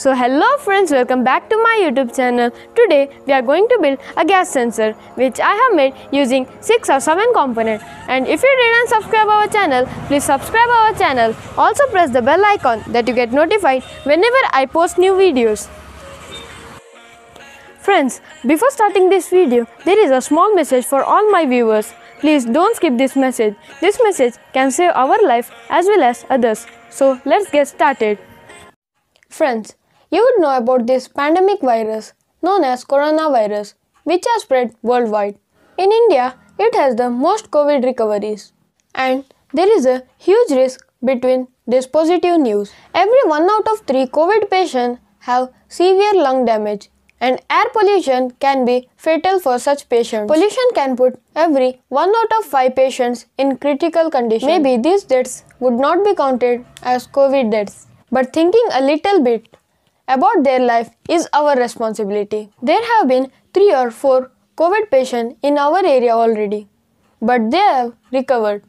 So hello friends, welcome back to my YouTube channel. Today we are going to build a gas sensor which I have made using 6 or 7 components. And if you didn't subscribe our channel, please subscribe our channel. Also press the bell icon that you get notified whenever I post new videos. Friends, before starting this video, there is a small message for all my viewers. Please don't skip this message. This message can save our life as well as others. So let's get started. Friends, you would know about this pandemic virus known as coronavirus, which has spread worldwide. In India, it has the most COVID recoveries. And there is a huge risk between this positive news. Every one out of three COVID patients have severe lung damage and air pollution can be fatal for such patients. Pollution can put every 1 out of 5 patients in critical condition. Maybe these deaths would not be counted as COVID deaths, but thinking a little bit about their life is our responsibility. There have been 3 or 4 COVID patients in our area already, but they have recovered.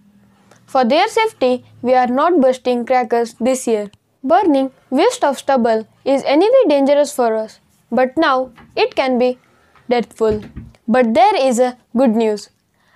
For their safety, we are not bursting crackers this year. Burning waste of stubble is anyway dangerous for us but now it can be deathful. But there is a good news.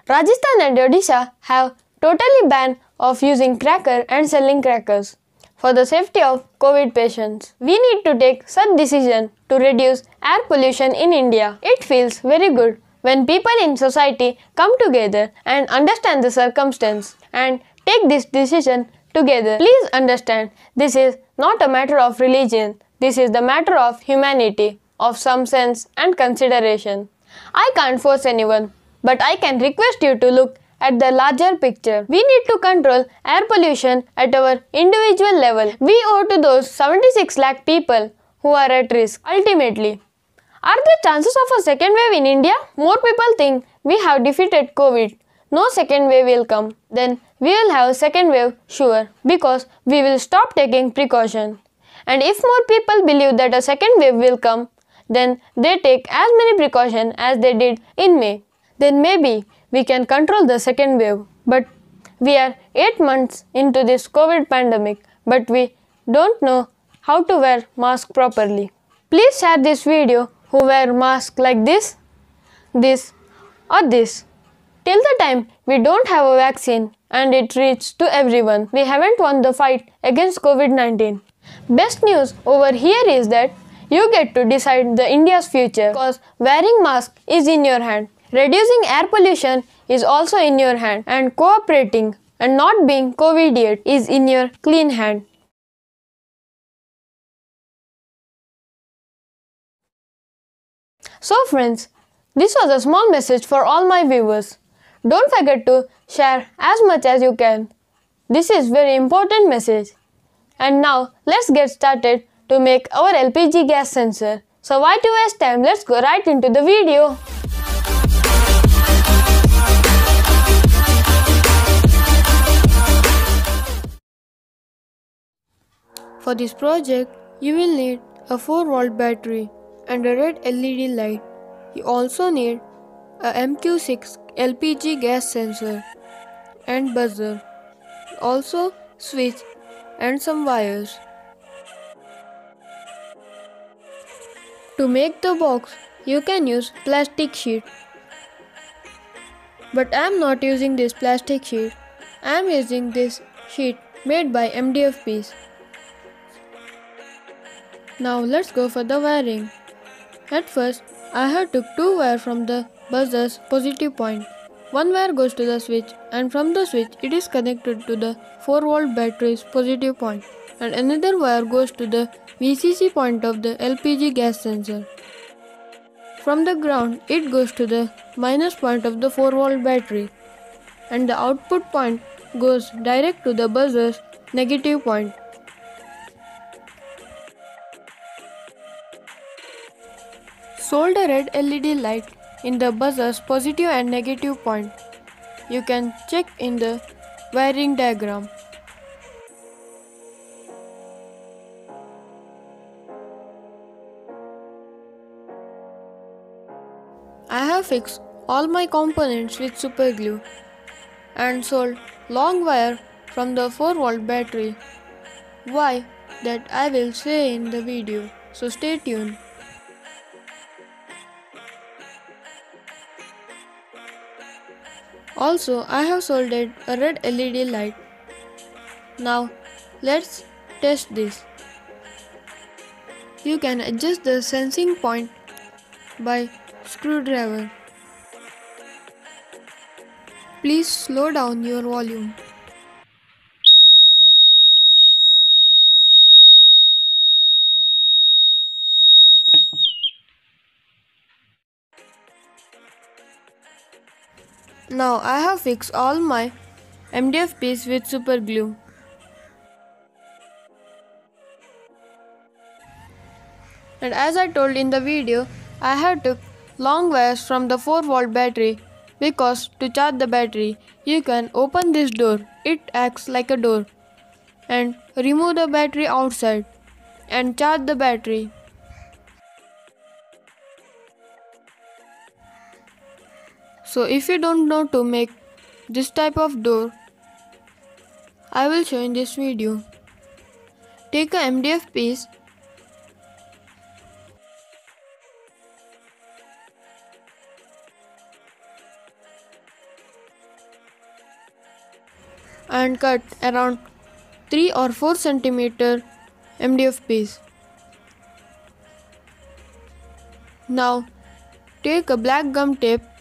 Rajasthan and Odisha have totally banned of using cracker and selling crackers for the safety of COVID patients. We need to take such decision to reduce air pollution in India. It feels very good when people in society come together and understand the circumstance and take this decision together. Please understand this is not a matter of religion. This is the matter of humanity of some sense and consideration. I can't force anyone, but I can request you to look at the larger picture. We need to control air pollution at our individual level. We owe to those 76 lakh people who are at risk. Ultimately, are there chances of a second wave in India? More people think we have defeated COVID. No second wave will come. Then we will have a second wave sure because we will stop taking precaution. And if more people believe that a second wave will come, then they take as many precautions as they did in May. Then maybe we can control the second wave. But we are 8 months into this COVID pandemic, but we don't know how to wear mask properly. Please share this video who wear mask like this, this or this. Till the time we don't have a vaccine and it reaches to everyone, we haven't won the fight against COVID-19. Best news over here is that you get to decide the India's future because wearing mask is in your hand. Reducing air pollution is also in your hand and cooperating and not being COVIDiot is in your clean hand. So friends, this was a small message for all my viewers. Don't forget to share as much as you can. This is very important message. And now let's get started to make our LPG gas sensor. So why to waste time? Let's go right into the video. For this project, you will need a 4 volt battery and a red LED light. You also need a MQ6 LPG gas sensor and buzzer. Also switch and some wires. To make the box, you can use plastic sheet. But I am not using this plastic sheet. I am using this sheet made by MDF piece. Now let's go for the wiring. At first, I have took two wire from the buzzer's positive point. One wire goes to the switch and from the switch it is connected to the 4 volt battery's positive point and another wire goes to the VCC point of the LPG gas sensor. From the ground, it goes to the minus point of the 4 volt battery and the output point goes direct to the buzzer's negative point. Solder red LED light in the buzzer's positive and negative point. You can check in the wiring diagram. I have fixed all my components with super glue and sold long wire from the 4 volt battery. Why that I will say in the video. so stay tuned. Also, I have soldered a red LED light. Now, let's test this. You can adjust the sensing point by screwdriver. Please slow down your volume. Now I have fixed all my MDF piece with super glue. And as I told in the video, I have took long wires from the 4 volt battery because to charge the battery you can open this door. It acts like a door. And remove the battery outside and charge the battery so if you don't know to make this type of door I will show in this video. Take a MDF piece. And cut around 3 or 4 centimeter MDF piece. Now take a black gum tape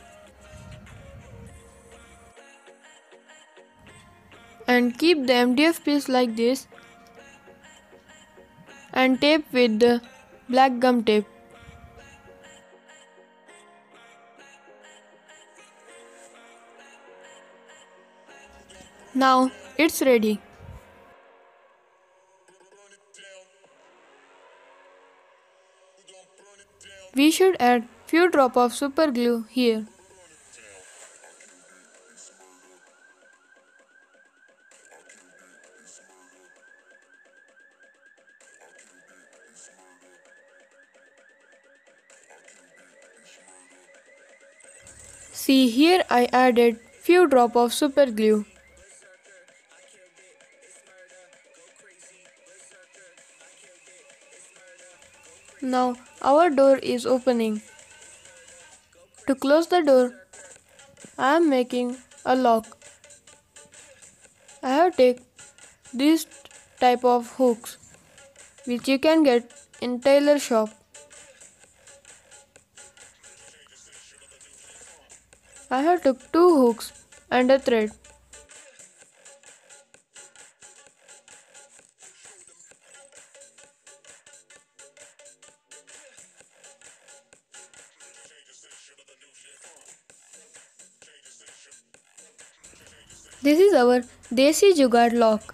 and keep the MDF piece like this and tape with the black gum tape. Now it's ready. We should add few drop of super glue here. See here I added few drop of super glue. Now our door is opening. To close the door, I am making a lock. I have take this type of hooks which you can get in tailor shop. I have took two hooks and a thread. This is our Desi Jugaad lock.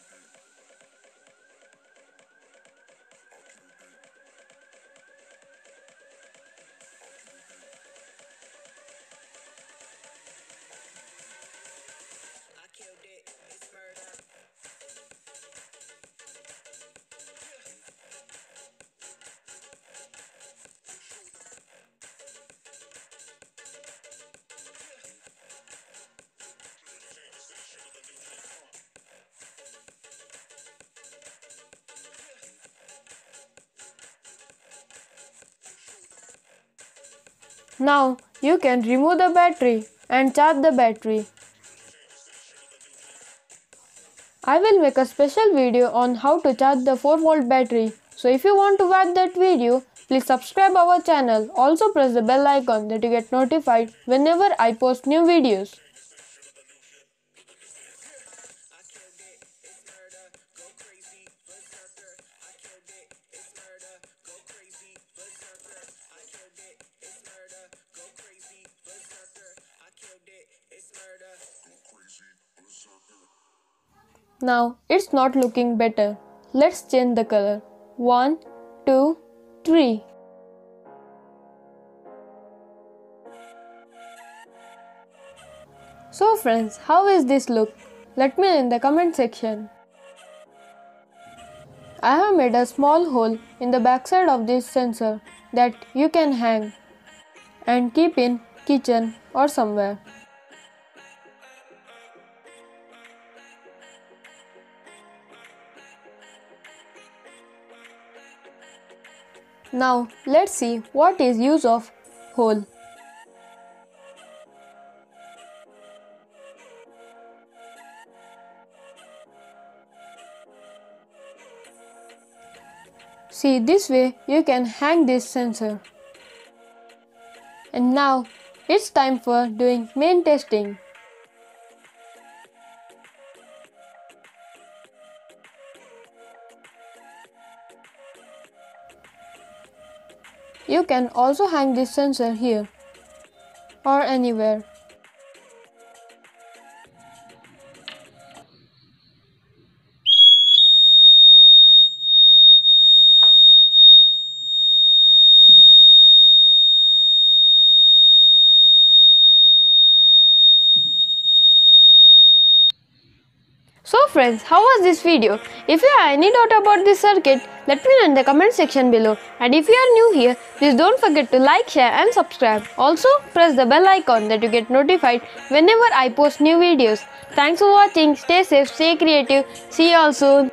Now you can remove the battery and charge the battery. I will make a special video on how to charge the 4 volt battery. So if you want to watch that video, please subscribe our channel. Also press the bell icon that you get notified whenever I post new videos. Now it's not looking better. Let's change the color. One, two, three. So friends, how is this look? Let me know in the comment section. I have made a small hole in the backside of this sensor that you can hang and keep in kitchen or somewhere. Now let's see what is use of hole. See this way you can hang this sensor. And now it's time for doing main testing. You can also hang this sensor here or anywhere. Friends, how was this video? If you have any doubt about this circuit, let me know in the comment section below. And if you are new here, please don't forget to like, share and subscribe. Also, press the bell icon that you get notified whenever I post new videos. Thanks for watching. Stay safe, stay creative. See you all soon.